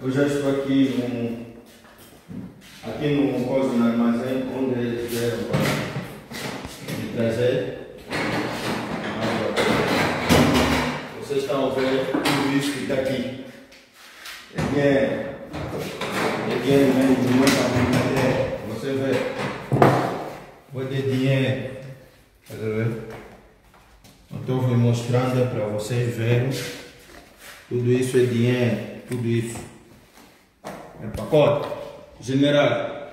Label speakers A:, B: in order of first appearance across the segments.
A: Eu já estou aqui no, aqui no coisa no armazém onde eles vieram para trazer. Vocês estão ver tudo isso que está aqui. É dinheiro. É mesmo de muita brincadeira. Você vê. Vou ter dinheiro. Tá vendo? Então vou mostrando para vocês verem. Tudo isso é dinheiro, tudo isso. É pacote. General,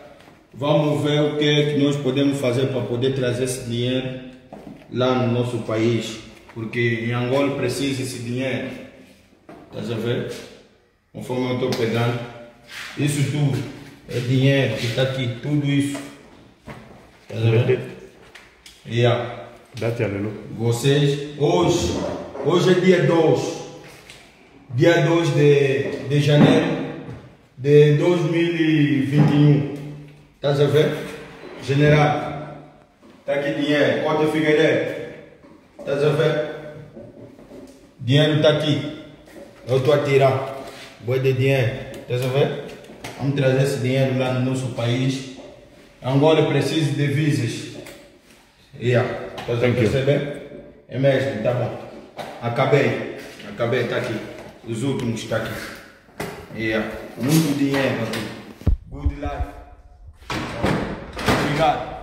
A: vamos ver o que é que nós podemos fazer para poder trazer esse dinheiro lá no nosso país. Porque em Angola precisa esse dinheiro. Estás a ver? Conforme eu estou pegando. Isso tudo é dinheiro que está aqui, tudo isso. Estás a ver? Yeah.
B: Dá-te aleluia.
A: Vocês, hoje, hoje é dia 2, dia 2 de, de janeiro de 2021. Estás a ver? General, está aqui dinheiro, Cota Figueiredo. Estás a ver? Dinheiro está aqui. Eu estou a tirar. Boi de dinheiro. Estás a ver? Vamos trazer esse dinheiro lá no nosso país. Angola precisa de visas. Yeah. Estás a perceber? É mesmo, tá bom. Acabei. Acabei, tá aqui. Os últimos tá aqui. Yeah. Muito dinheiro aqui. Good life. Obrigado.